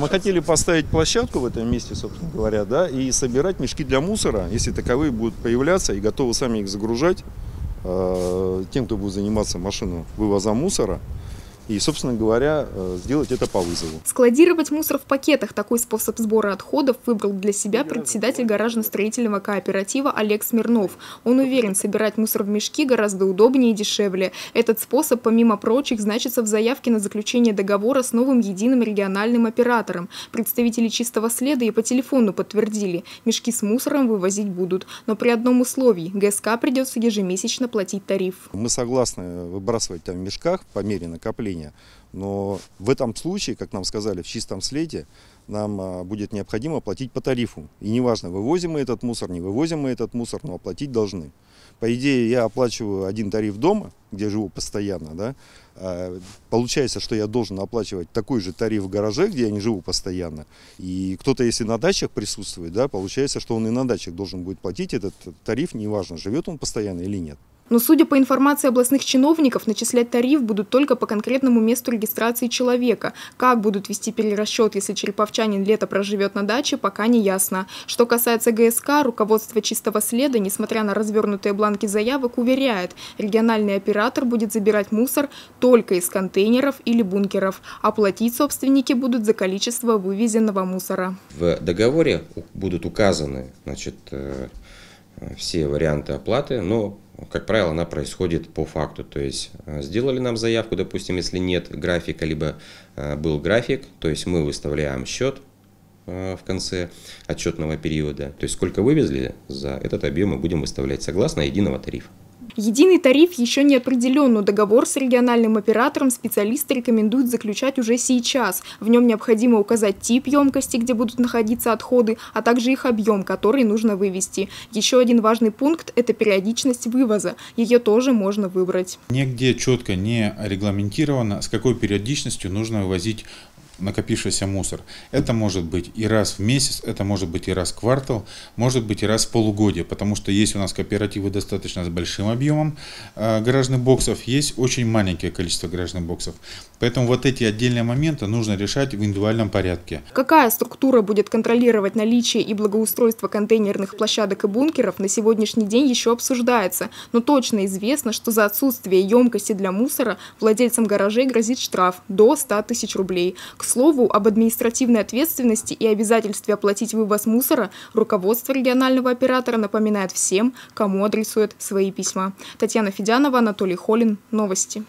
Мы хотели поставить площадку в этом месте, собственно говоря, да, и собирать мешки для мусора, если таковые будут появляться, и готовы сами их загружать э, тем, кто будет заниматься машину вывоза мусора и, собственно говоря, э, сделать это по вызову. Складировать мусор в пакетах – такой способ сбора отходов выбрал для себя председатель гаражно-строительного кооператива Олег Смирнов. Он уверен, собирать мусор в мешки гораздо удобнее и дешевле. Этот способ, помимо прочих, значится в заявке на заключение договора с новым единым региональным оператором. Представители чистого следа и по телефону подтвердили – мешки с мусором вывозить будут. Но при одном условии – ГСК придется ежемесячно платить тариф. Мы согласны выбрасывать там в мешках по мере накопления движения. Но в этом случае, как нам сказали, в чистом следе нам а, будет необходимо платить по тарифу. И неважно, вывозим мы этот мусор, не вывозим мы этот мусор, но оплатить должны. По идее, я оплачиваю один тариф дома, где живу постоянно, да, а, получается, что я должен оплачивать такой же тариф в гараже, где я не живу постоянно. И кто-то, если на дачах присутствует, да, получается, что он и на дачах должен будет платить этот тариф, неважно, живет он постоянно или нет. Но, судя по информации областных чиновников, начислять тариф будут только по конкретному месту регистрации человека. Как будут вести перерасчет, если череповчанин лето проживет на даче, пока не ясно. Что касается ГСК, руководство чистого следа, несмотря на развернутые бланки заявок, уверяет, региональный оператор будет забирать мусор только из контейнеров или бункеров, а платить собственники будут за количество вывезенного мусора. В договоре будут указаны значит, э, все варианты оплаты, но как правило, она происходит по факту. То есть э, сделали нам заявку, допустим, если нет графика, либо э, был график, то есть мы выставляем счет э, в конце отчетного периода. То есть сколько вывезли, за этот объем мы будем выставлять согласно единого тарифа. Единый тариф еще не определен, но договор с региональным оператором специалисты рекомендуют заключать уже сейчас. В нем необходимо указать тип емкости, где будут находиться отходы, а также их объем, который нужно вывести. Еще один важный пункт – это периодичность вывоза. Ее тоже можно выбрать. Нигде четко не регламентировано, с какой периодичностью нужно вывозить накопившийся мусор. Это может быть и раз в месяц, это может быть и раз в квартал, может быть и раз в полугодие, потому что есть у нас кооперативы достаточно с большим объемом э, гаражных боксов, есть очень маленькое количество гаражных боксов. Поэтому вот эти отдельные моменты нужно решать в индивидуальном порядке. Какая структура будет контролировать наличие и благоустройство контейнерных площадок и бункеров, на сегодняшний день еще обсуждается. Но точно известно, что за отсутствие емкости для мусора владельцам гаражей грозит штраф до 100 тысяч рублей. К слову, об административной ответственности и обязательстве оплатить вывоз мусора руководство регионального оператора напоминает всем, кому адресует свои письма. Татьяна Федянова, Анатолий Холин. Новости.